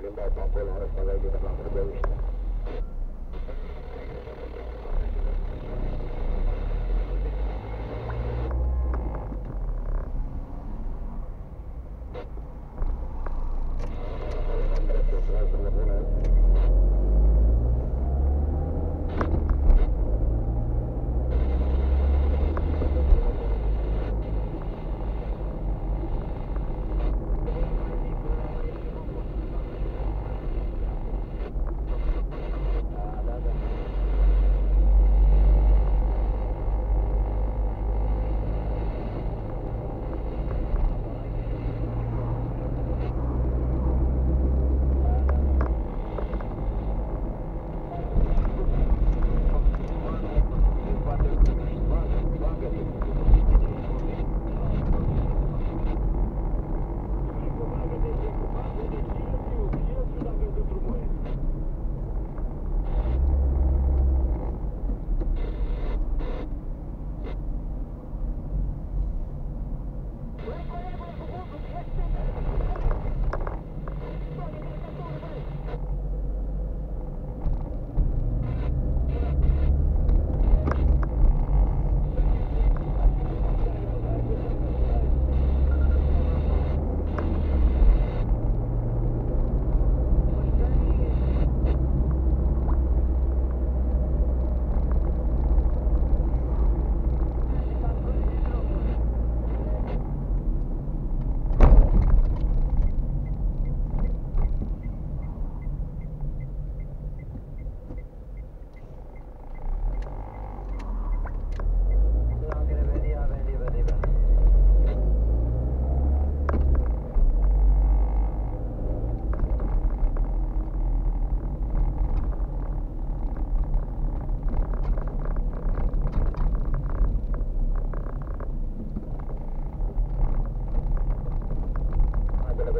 Jardim Balcão Colônia, São Jardim da Mata Bela Vista.